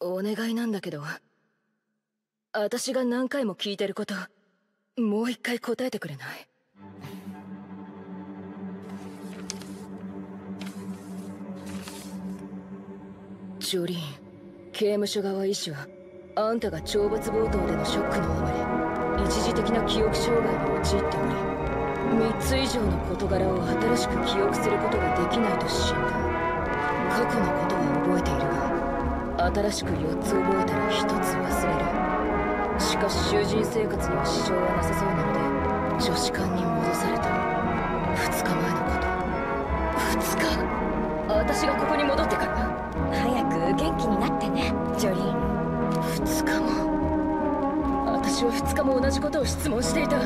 お願いなんだけど。私が何回も聞いてることもう一回答えてくれない？ジョリーン刑務所側医師はあんたが懲罰強盗でのショックのあまり一時的な記憶障害に陥っており3つ以上の事柄を新しく記憶することができないと死んだ過去のこと新しく4つ覚えたら1つ忘れる。しかし囚人生活には支障はなさそうなので女子館に戻された2日前のこと。2日。私がここに戻ってから。早く元気になってね。ジョリーン2日も。私は2日も同じことを質問していた